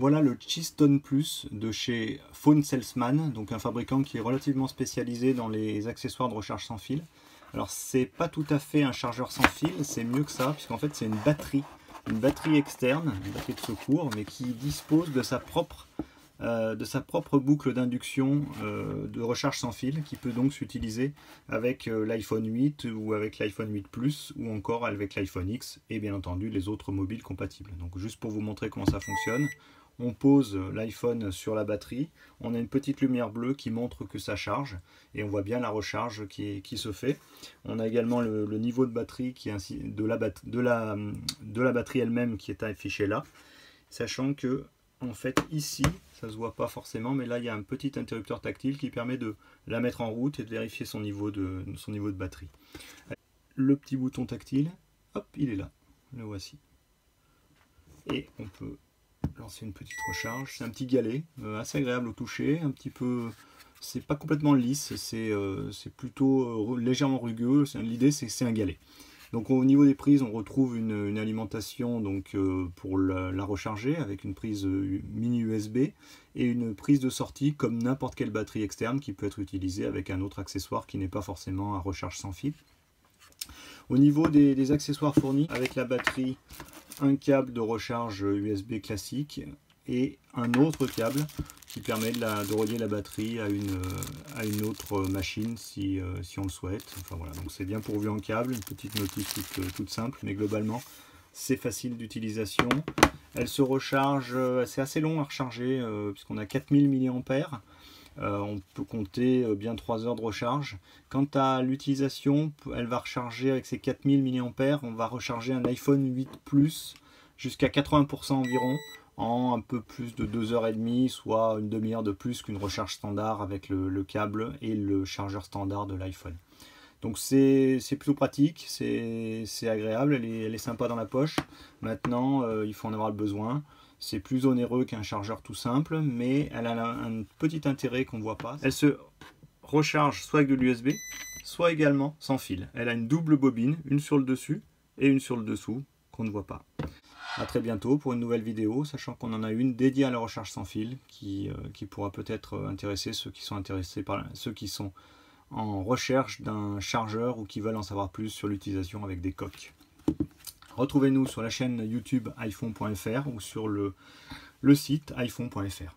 Voilà le Chiston Plus de chez Phone Salesman, donc un fabricant qui est relativement spécialisé dans les accessoires de recharge sans fil. Alors c'est pas tout à fait un chargeur sans fil, c'est mieux que ça, puisqu'en fait c'est une batterie, une batterie externe, une batterie de secours, mais qui dispose de sa propre, euh, boucle d'induction euh, de recharge sans fil, qui peut donc s'utiliser avec euh, l'iPhone 8 ou avec l'iPhone 8 Plus, ou encore avec l'iPhone X, et bien entendu les autres mobiles compatibles. Donc juste pour vous montrer comment ça fonctionne, on pose l'iPhone sur la batterie, on a une petite lumière bleue qui montre que ça charge et on voit bien la recharge qui, se fait. On a également le, niveau de batterie qui est de, la, batterie elle-même qui est affiché là, sachant que en fait ici, ça se voit pas forcément, mais là il y a un petit interrupteur tactile qui permet de la mettre en route et de vérifier son niveau de, son niveau de batterie. Le petit bouton tactile, hop, il est là, le voici. Et on peut lancer une petite recharge. C'est un petit galet, euh, assez agréable au toucher, un petit peu... C'est pas complètement lisse, c'est euh, plutôt euh, légèrement rugueux. L'idée, c'est que c'est un galet. Donc au niveau des prises, on retrouve une, alimentation donc, pour la, recharger avec une prise mini USB et une prise de sortie comme n'importe quelle batterie externe qui peut être utilisée avec un autre accessoire qui n'est pas forcément à recharge sans fil. Au niveau des, accessoires fournis, avec la batterie, un câble de recharge USB classique et un autre câble qui permet de, relier la batterie à une, une autre machine si, euh, si on le souhaite. C'est bien pourvu en câble, une petite notice toute, simple, mais globalement c'est facile d'utilisation. Elle se recharge, euh, c'est assez long à recharger euh, puisqu'on a 4000 mAh. Euh, on peut compter euh, bien 3 heures de recharge. Quant à l'utilisation, elle va recharger avec ses 4000 mAh, on va recharger un iPhone 8 Plus jusqu'à 80% environ en un peu plus de 2h30, soit une demi-heure de plus qu'une recharge standard avec le, câble et le chargeur standard de l'iPhone. Donc c'est plutôt pratique, c'est agréable, elle est, sympa dans la poche. Maintenant, euh, il faut en avoir le besoin. C'est plus onéreux qu'un chargeur tout simple, mais elle a un petit intérêt qu'on ne voit pas. Elle se recharge soit avec de l'USB, soit également sans fil. Elle a une double bobine, une sur le dessus et une sur le dessous, qu'on ne voit pas. A très bientôt pour une nouvelle vidéo, sachant qu'on en a une dédiée à la recharge sans fil, qui, euh, qui pourra peut-être intéresser ceux qui sont intéressés par ceux qui sont en recherche d'un chargeur ou qui veulent en savoir plus sur l'utilisation avec des coques. Retrouvez-nous sur la chaîne YouTube iPhone.fr ou sur le, site iPhone.fr.